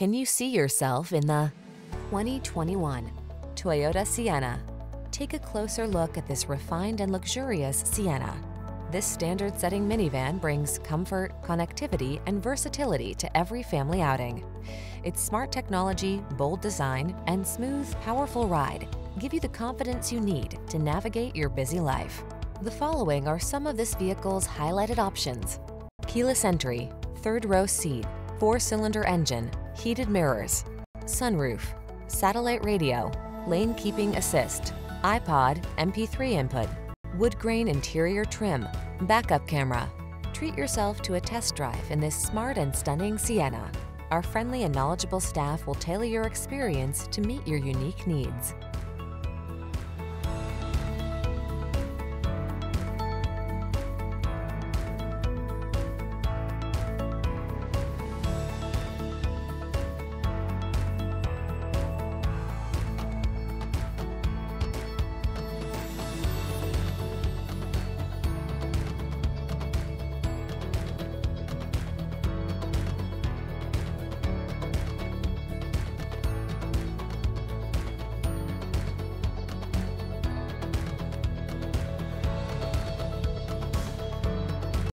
Can you see yourself in the 2021 Toyota Sienna? Take a closer look at this refined and luxurious Sienna. This standard-setting minivan brings comfort, connectivity, and versatility to every family outing. Its smart technology, bold design, and smooth, powerful ride give you the confidence you need to navigate your busy life. The following are some of this vehicle's highlighted options. Keyless entry, third row seat, four-cylinder engine, heated mirrors, sunroof, satellite radio, lane keeping assist, iPod, MP3 input, wood grain interior trim, backup camera. Treat yourself to a test drive in this smart and stunning Sienna. Our friendly and knowledgeable staff will tailor your experience to meet your unique needs.